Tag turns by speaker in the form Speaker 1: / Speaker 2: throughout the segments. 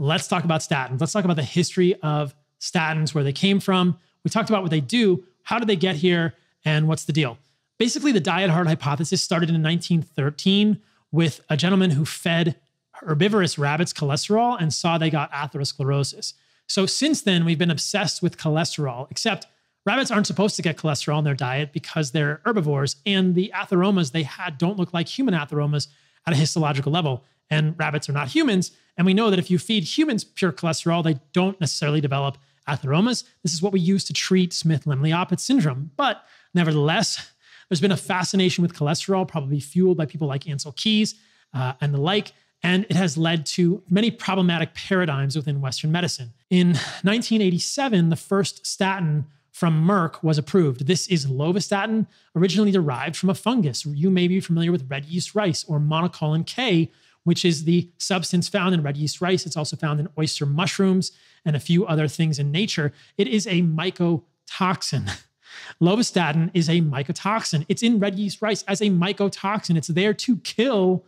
Speaker 1: let's talk about statins. Let's talk about the history of statins, where they came from. We talked about what they do, how did they get here, and what's the deal. Basically, the diet heart hypothesis started in 1913 with a gentleman who fed herbivorous rabbits cholesterol and saw they got atherosclerosis. So since then, we've been obsessed with cholesterol, except rabbits aren't supposed to get cholesterol in their diet because they're herbivores, and the atheromas they had don't look like human atheromas at a histological level. And rabbits are not humans. And we know that if you feed humans pure cholesterol, they don't necessarily develop atheromas. This is what we use to treat Smith Lemli syndrome. But nevertheless, there's been a fascination with cholesterol, probably fueled by people like Ancel Keys uh, and the like and it has led to many problematic paradigms within Western medicine. In 1987, the first statin from Merck was approved. This is lovastatin, originally derived from a fungus. You may be familiar with red yeast rice or monacolin K, which is the substance found in red yeast rice. It's also found in oyster mushrooms and a few other things in nature. It is a mycotoxin. Lovastatin is a mycotoxin. It's in red yeast rice as a mycotoxin. It's there to kill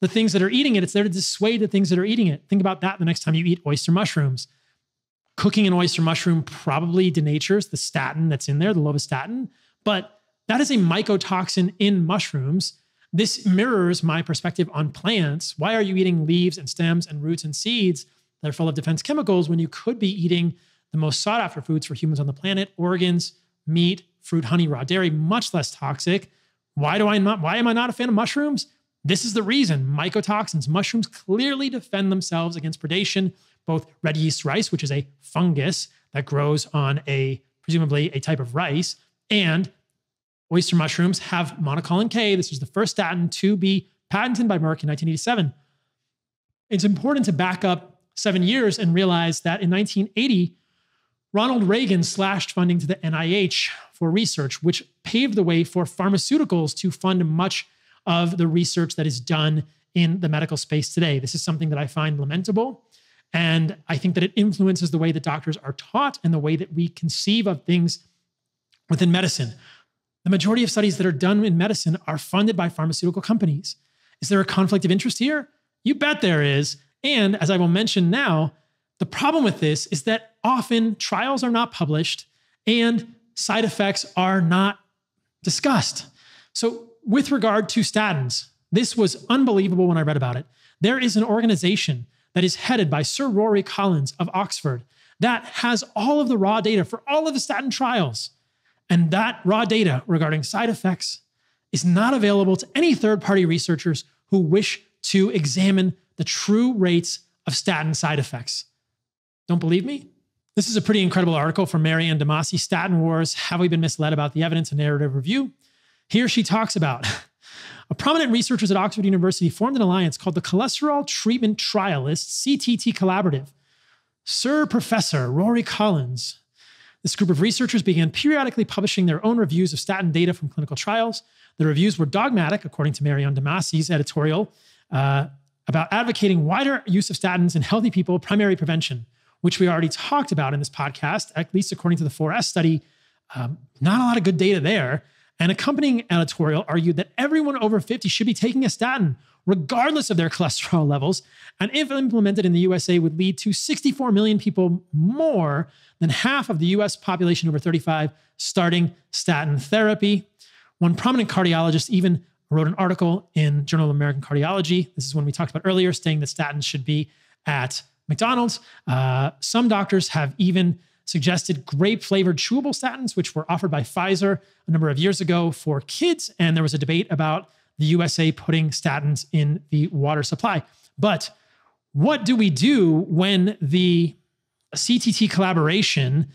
Speaker 1: the things that are eating it. It's there to dissuade the things that are eating it. Think about that the next time you eat oyster mushrooms. Cooking an oyster mushroom probably denatures the statin that's in there, the lovastatin, but that is a mycotoxin in mushrooms. This mirrors my perspective on plants. Why are you eating leaves and stems and roots and seeds that are full of defense chemicals when you could be eating the most sought after foods for humans on the planet, organs, meat, fruit, honey, raw dairy, much less toxic? Why do I not why am I not a fan of mushrooms? This is the reason mycotoxins, mushrooms clearly defend themselves against predation. Both red yeast rice, which is a fungus that grows on a presumably a type of rice, and oyster mushrooms have monacolin K. This was the first statin to be patented by Merck in 1987. It's important to back up seven years and realize that in 1980, Ronald Reagan slashed funding to the NIH for research, which paved the way for pharmaceuticals to fund much of the research that is done in the medical space today. This is something that I find lamentable. And I think that it influences the way that doctors are taught and the way that we conceive of things within medicine. The majority of studies that are done in medicine are funded by pharmaceutical companies. Is there a conflict of interest here? You bet there is. And as I will mention now, the problem with this is that often trials are not published and side effects are not discussed. So with regard to statins, this was unbelievable when I read about it. There is an organization that is headed by Sir Rory Collins of Oxford that has all of the raw data for all of the statin trials. And that raw data regarding side effects is not available to any third party researchers who wish to examine the true rates of statin side effects. Don't believe me? This is a pretty incredible article from Maryanne Demasi, Statin Wars Have We Been Misled About the Evidence and Narrative Review? Here she talks about a prominent researchers at Oxford University formed an alliance called the Cholesterol Treatment Trialists CTT Collaborative. Sir Professor Rory Collins. This group of researchers began periodically publishing their own reviews of statin data from clinical trials. The reviews were dogmatic, according to Maryanne Demasi's editorial, uh, about advocating wider use of statins in healthy people, primary prevention, which we already talked about in this podcast, at least according to the 4S study. Um, not a lot of good data there. An accompanying editorial argued that everyone over 50 should be taking a statin, regardless of their cholesterol levels, and if implemented in the USA, would lead to 64 million people more than half of the US population over 35 starting statin therapy. One prominent cardiologist even wrote an article in Journal of American Cardiology. This is when we talked about earlier, saying that statins should be at McDonald's. Uh, some doctors have even suggested grape flavored chewable statins, which were offered by Pfizer a number of years ago for kids. And there was a debate about the USA putting statins in the water supply. But what do we do when the CTT collaboration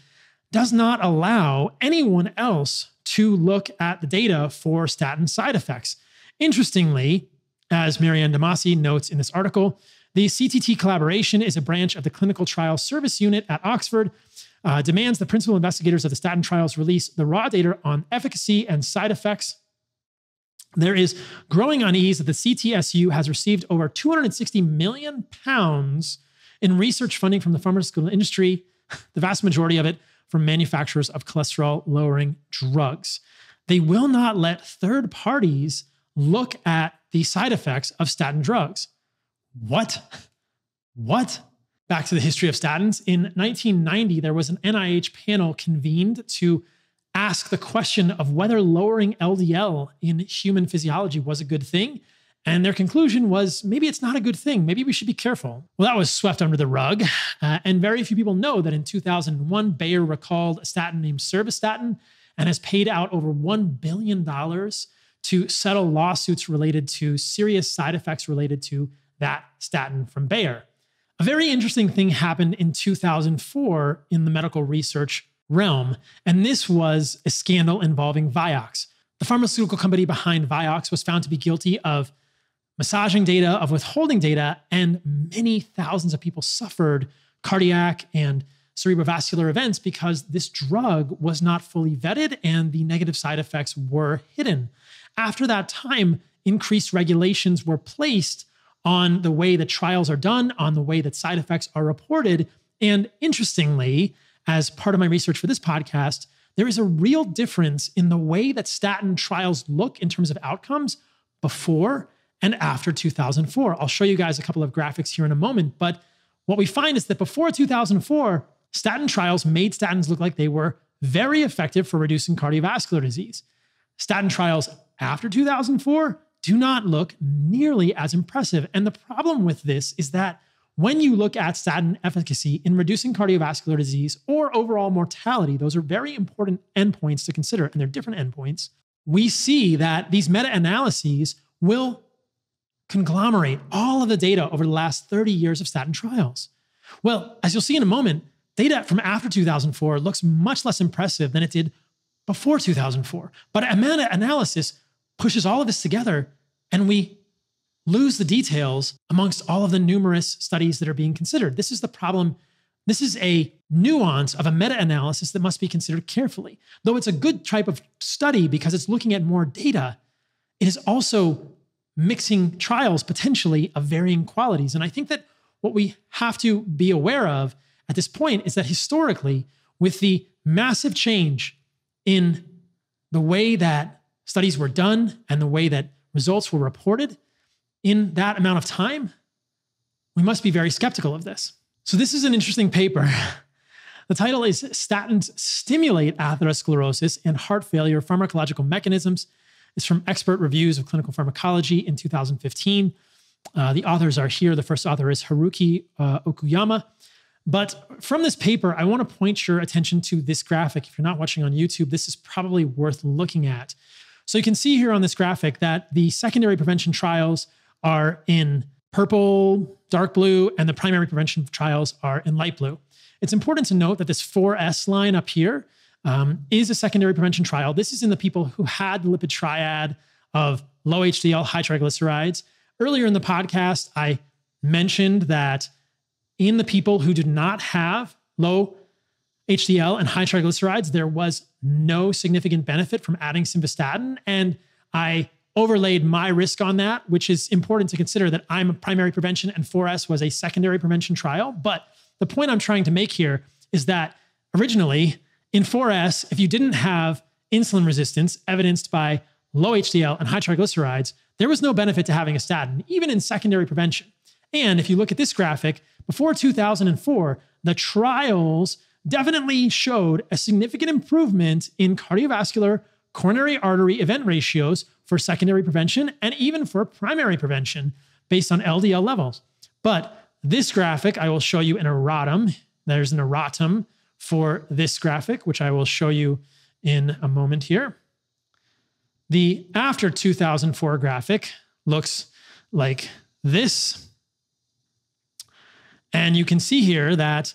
Speaker 1: does not allow anyone else to look at the data for statin side effects? Interestingly, as Maryanne Demasi notes in this article, the CTT collaboration is a branch of the Clinical Trial Service Unit at Oxford uh, demands the principal investigators of the statin trials release the raw data on efficacy and side effects. There is growing unease that the CTSU has received over 260 million pounds in research funding from the pharmaceutical industry, the vast majority of it from manufacturers of cholesterol lowering drugs. They will not let third parties look at the side effects of statin drugs. What? What? Back to the history of statins. In 1990, there was an NIH panel convened to ask the question of whether lowering LDL in human physiology was a good thing. And their conclusion was maybe it's not a good thing. Maybe we should be careful. Well, that was swept under the rug. Uh, and very few people know that in 2001, Bayer recalled a statin named Simvastatin and has paid out over $1 billion to settle lawsuits related to serious side effects related to that statin from Bayer. A very interesting thing happened in 2004 in the medical research realm, and this was a scandal involving Vioxx. The pharmaceutical company behind Vioxx was found to be guilty of massaging data, of withholding data, and many thousands of people suffered cardiac and cerebrovascular events because this drug was not fully vetted and the negative side effects were hidden. After that time, increased regulations were placed on the way that trials are done, on the way that side effects are reported. And interestingly, as part of my research for this podcast, there is a real difference in the way that statin trials look in terms of outcomes before and after 2004. I'll show you guys a couple of graphics here in a moment. But what we find is that before 2004, statin trials made statins look like they were very effective for reducing cardiovascular disease. Statin trials after 2004 do not look nearly as impressive. And the problem with this is that when you look at statin efficacy in reducing cardiovascular disease or overall mortality, those are very important endpoints to consider, and they're different endpoints. We see that these meta analyses will conglomerate all of the data over the last 30 years of statin trials. Well, as you'll see in a moment, data from after 2004 looks much less impressive than it did before 2004. But a meta analysis pushes all of this together and we lose the details amongst all of the numerous studies that are being considered. This is the problem. This is a nuance of a meta analysis that must be considered carefully. Though it's a good type of study because it's looking at more data, it is also mixing trials potentially of varying qualities. And I think that what we have to be aware of at this point is that historically, with the massive change in the way that studies were done and the way that results were reported, in that amount of time, we must be very skeptical of this. So, this is an interesting paper. The title is Statins Stimulate Atherosclerosis and Heart Failure Pharmacological Mechanisms. It's from Expert Reviews of Clinical Pharmacology in 2015. Uh, the authors are here. The first author is Harumi uh, Okuyama. But from this paper, I want to point your attention to this graphic. If you're not watching on YouTube, this is probably worth looking at. So you can see here on this graphic that the secondary prevention trials are in purple, dark blue, and the primary prevention trials are in light blue. It's important to note that this 4S line up here um, is a secondary prevention trial. This is in the people who had the lipid triad of low HDL, high triglycerides. Earlier in the podcast, I mentioned that in the people who did not have low HDL and high triglycerides, there was no significant benefit from adding simvastatin. And I overlaid my risk on that, which is important to consider that I'm a primary prevention and 4S was a secondary prevention trial. But the point I'm trying to make here is that originally in 4S, if you didn't have insulin resistance evidenced by low HDL and high triglycerides, there was no benefit to having a statin, even in secondary prevention. And if you look at this graphic, before 2004, the trials definitely showed a significant improvement in cardiovascular coronary artery event ratios for secondary prevention and even for primary prevention based on LDL levels. But this graphic, I will show you an erratum. There's an erratum for this graphic, which I will show you in a moment here. The after 2004 graphic looks like this. And you can see here that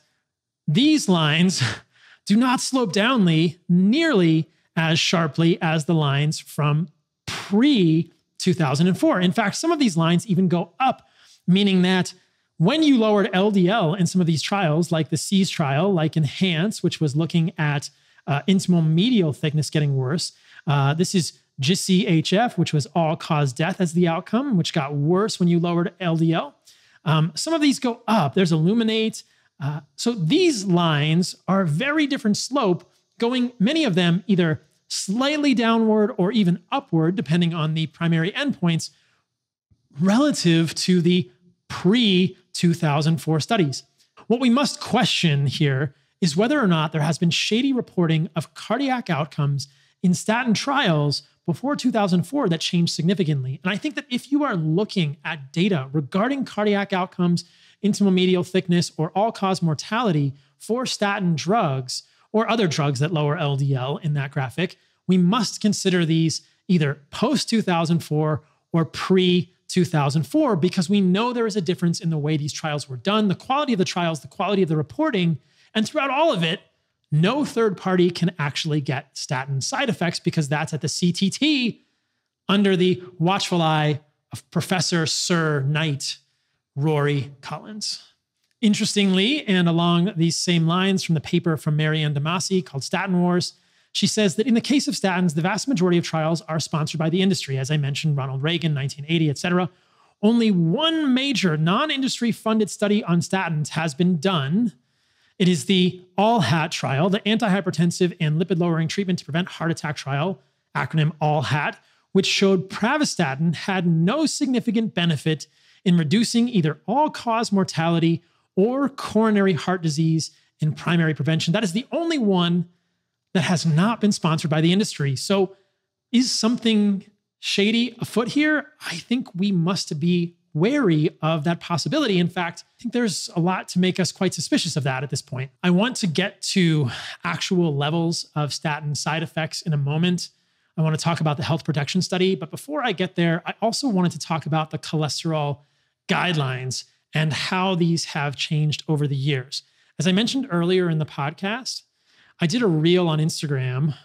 Speaker 1: these lines do not slope downly nearly as sharply as the lines from pre 2004. In fact, some of these lines even go up, meaning that when you lowered LDL in some of these trials, like the SEAS trial, like ENHANCE, which was looking at uh, intimal medial thickness getting worse, uh, this is GCHF, which was all cause death as the outcome, which got worse when you lowered LDL. Um, some of these go up. There's Illuminate. Uh, so these lines are very different slope, going many of them either slightly downward or even upward, depending on the primary endpoints, relative to the pre 2004 studies. What we must question here is whether or not there has been shady reporting of cardiac outcomes in statin trials before 2004 that changed significantly. And I think that if you are looking at data regarding cardiac outcomes, intimal medial thickness, or all cause mortality for statin drugs or other drugs that lower LDL in that graphic, we must consider these either post 2004 or pre 2004 because we know there is a difference in the way these trials were done, the quality of the trials, the quality of the reporting. And throughout all of it, no third party can actually get statin side effects because that's at the CTT under the watchful eye of Professor Sir Knight Rory Collins. Interestingly, and along these same lines from the paper from Maryanne Demasi called Statin Wars, she says that in the case of statins, the vast majority of trials are sponsored by the industry. As I mentioned, Ronald Reagan, 1980, et cetera. Only one major non industry funded study on statins has been done it is the ALLHAT trial, the antihypertensive and lipid lowering treatment to prevent heart attack trial, acronym ALLHAT, which showed pravastatin had no significant benefit in reducing either all cause mortality or coronary heart disease in primary prevention. That is the only one that has not been sponsored by the industry. So, is something shady afoot here? I think we must be wary of that possibility. In fact, I think there's a lot to make us quite suspicious of that at this point. I want to get to actual levels of statin side effects in a moment. I want to talk about the heart protection study. But before I get there, I also wanted to talk about the cholesterol guidelines and how these have changed over the years. As I mentioned earlier in the podcast, I did a reel on Instagram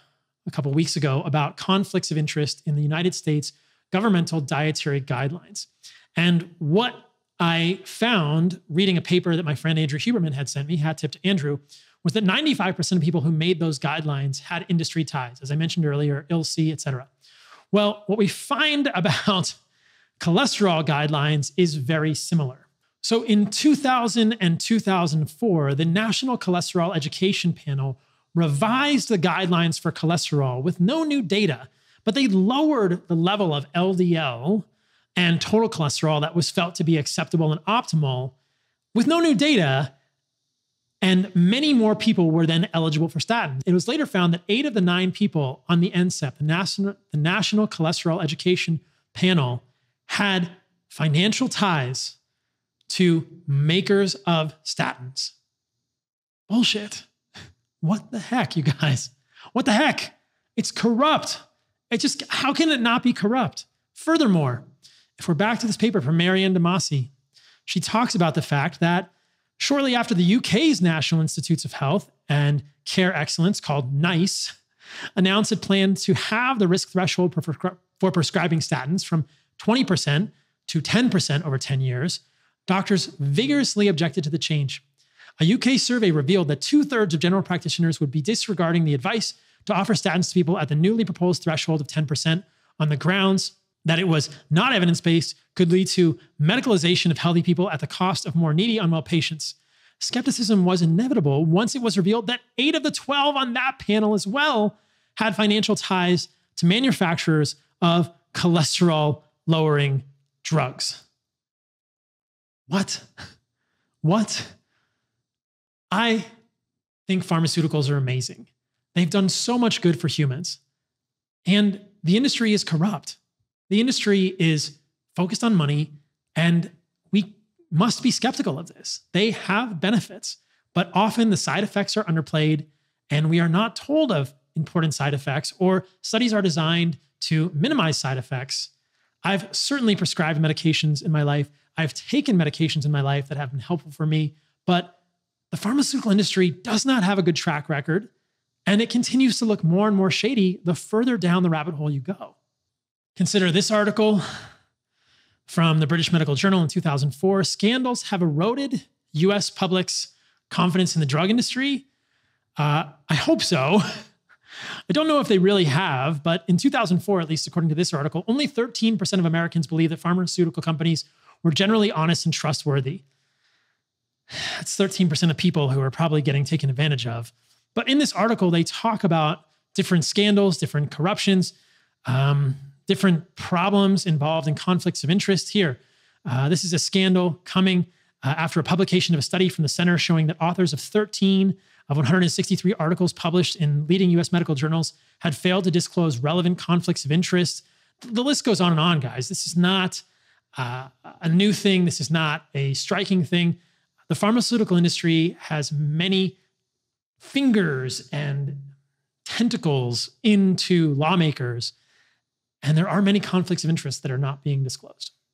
Speaker 1: a couple weeks ago about conflicts of interest in the United States governmental dietary guidelines. And what I found reading a paper that my friend Andrew Huberman had sent me, hat tip to Andrew, was that 95% of people who made those guidelines had industry ties, as I mentioned earlier, ILSI, et cetera. Well, what we find about cholesterol guidelines is very similar. So in 2000 and 2004, the National Cholesterol Education Panel revised the guidelines for cholesterol with no new data, but they lowered the level of LDL and total cholesterol that was felt to be acceptable and optimal with no new data. And many more people were then eligible for statins. It was later found that eight of the nine people on the NCEP, the National, the National Cholesterol Education Panel, had financial ties to makers of statins. Bullshit. What the heck, you guys? What the heck? It's corrupt. It just, how can it not be corrupt? Furthermore, if we're back to this paper from Maryanne Demasi, she talks about the fact that shortly after the UK's National Institutes of Health and Care Excellence, called NICE, announced it planned to have the risk threshold for, prescribing statins from 20% to 10% over 10 years, doctors vigorously objected to the change. A UK survey revealed that two thirds of general practitioners would be disregarding the advice to offer statins to people at the newly proposed threshold of 10% on the grounds that it was not evidence based could lead to medicalization of healthy people at the cost of more needy, unwell patients. Skepticism was inevitable once it was revealed that eight of the 12 on that panel as well had financial ties to manufacturers of cholesterol lowering drugs. What? What? I think pharmaceuticals are amazing. They've done so much good for humans. And the industry is corrupt. The industry is focused on money, and we must be skeptical of this. They have benefits, but often the side effects are underplayed, and we are not told of important side effects, or studies are designed to minimize side effects. I've certainly prescribed medications in my life. I've taken medications in my life that have been helpful for me, but the pharmaceutical industry does not have a good track record, and it continues to look more and more shady the further down the rabbit hole you go. Consider this article from the British Medical Journal in 2004 Scandals have eroded US public's confidence in the drug industry. Uh, I hope so. I don't know if they really have, but in 2004, at least according to this article, only 13% of Americans believe that pharmaceutical companies were generally honest and trustworthy. That's 13% of people who are probably getting taken advantage of. But in this article, they talk about different scandals, different corruptions. Um, different problems involved in conflicts of interest here. Uh, this is a scandal coming uh, after a publication of a study from the center showing that authors of 13 of 163 articles published in leading US medical journals had failed to disclose relevant conflicts of interest. The list goes on and on, guys. This is not uh, a new thing, this is not a striking thing. The pharmaceutical industry has many fingers and tentacles into lawmakers, and there are many conflicts of interest that are not being disclosed.